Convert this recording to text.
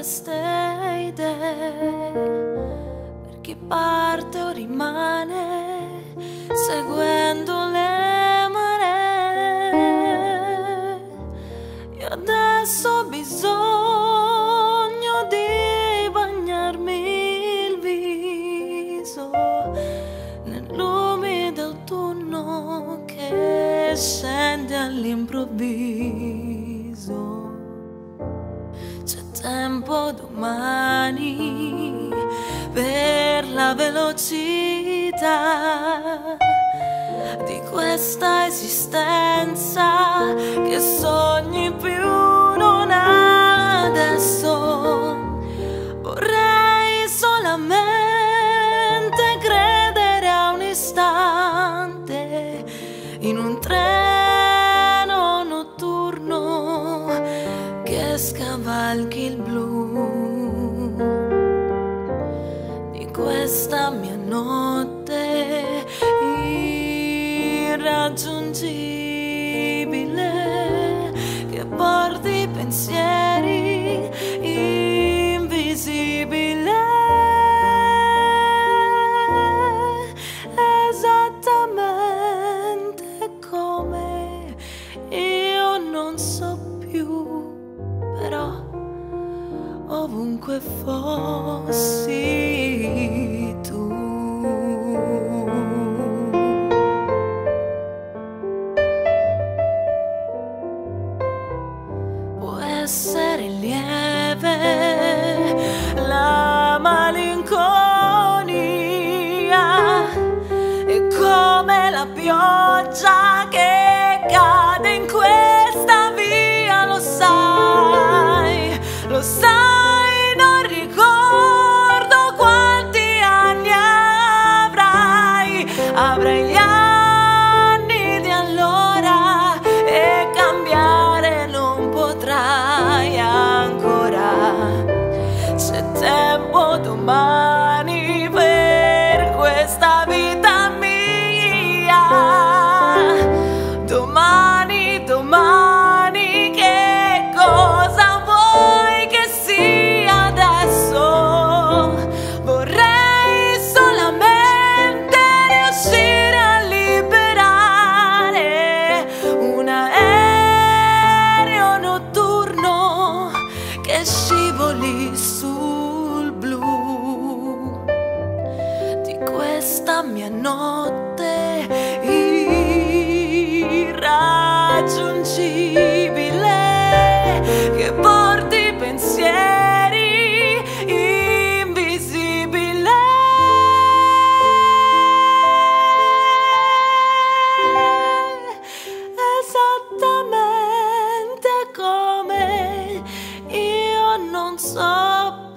queste idee per chi parte o rimane seguendo le maree. Io adesso ho bisogno di bagnarmi il viso nell'umido autunno che scende all'improvviso tempo domani per la velocità di questa esistenza che sogni più non adesso. Vorrei solamente credere a un istante in un treno questa mia notte irraggiungibile che porti pensieri invisibili esattamente come io non so più però ovunque fossi potrai ancora. C'è tempo domani la mia notte irraggiungibile che porti pensieri invisibili. Esattamente come io non so.